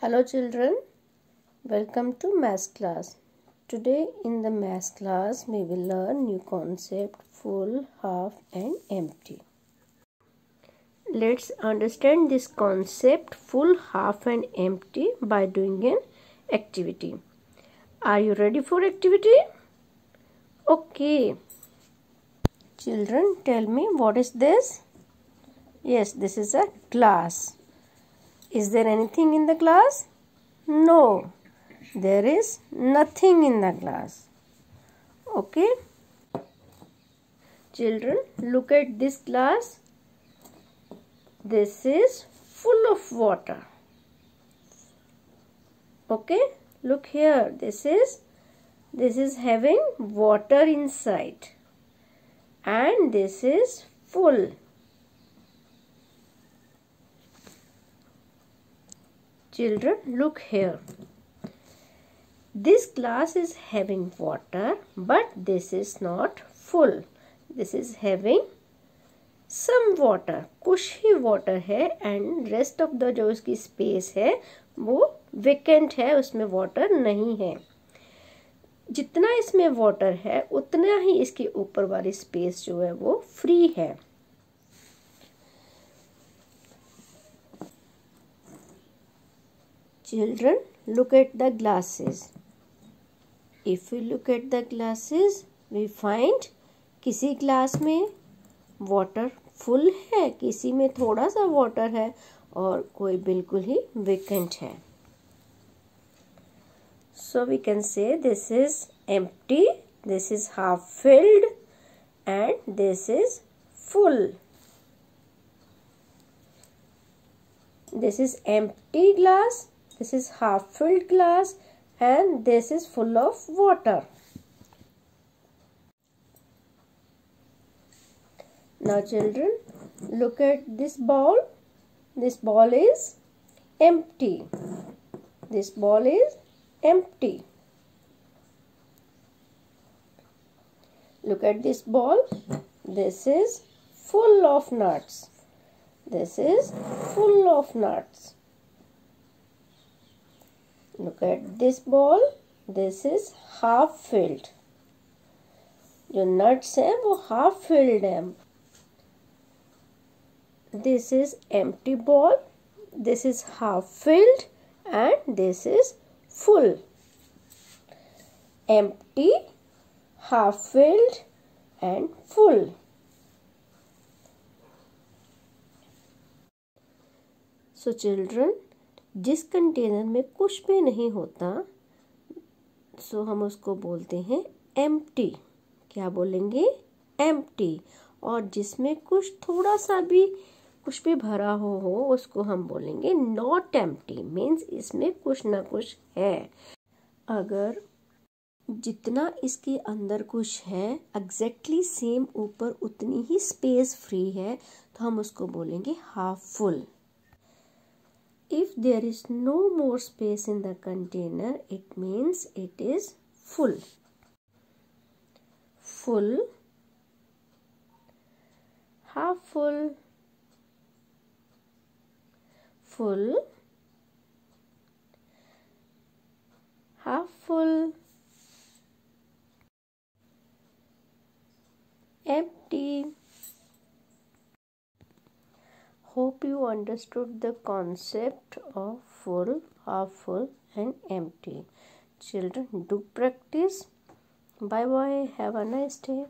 Hello children, welcome to math class. Today in the math class we will learn new concept full, half and empty. Let's understand this concept full, half and empty by doing an activity. Are you ready for activity? Okay. Children tell me what is this? Yes, this is a glass. Is there anything in the glass? No, there is nothing in the glass. Okay? Children, look at this glass. This is full of water. Okay? Look here. This is this is having water inside. And this is full. Children, look here. This glass is having water, but this is not full. This is having some water. कुछ ही water है and rest of the जो उसकी space है वो vacant है उसमें water नहीं है जितना इसमें वाटर है उतना ही इसके ऊपर वाली स्पेस जो है वो फ्री है Children, look at the glasses. If we look at the glasses, we find किसी ग्लास में वाटर फुल है किसी में थोड़ा सा वाटर है और कोई बिल्कुल ही वेकेंट है so we can say this is empty this is half filled and this is full this is empty glass this is half filled glass and this is full of water. Now children, look at this ball. This ball is empty. This ball is empty. Look at this ball. This is full of nuts. This is full of nuts Look at this ball. This is half filled. जो nuts हैं वो half filled हैं This is empty ball. This is half filled and this is full. Empty, half filled and full. So children, जिस container में कुछ भी नहीं होता सो हम उसको बोलते हैं एम्प्टी क्या बोलेंगे? एम्प्टी और जिसमें कुछ थोड़ा सा भी, कुछ भी भरा हो हो, उसको हम बोलेंगे नॉट एम्प्टी मीन्स इसमें कुछ ना कुछ है। अगर जितना इसके अंदर कुछ है एग्जैक्टली सेम ऊपर उतनी ही स्पेस फ्री है तो हम उसको बोलेंगे half full if there is no more space in the container it means it is full. Full. Half full. Full half full empty Hope you understood the concept of full, half full and empty. Children, do practice. Bye bye. Have a nice day.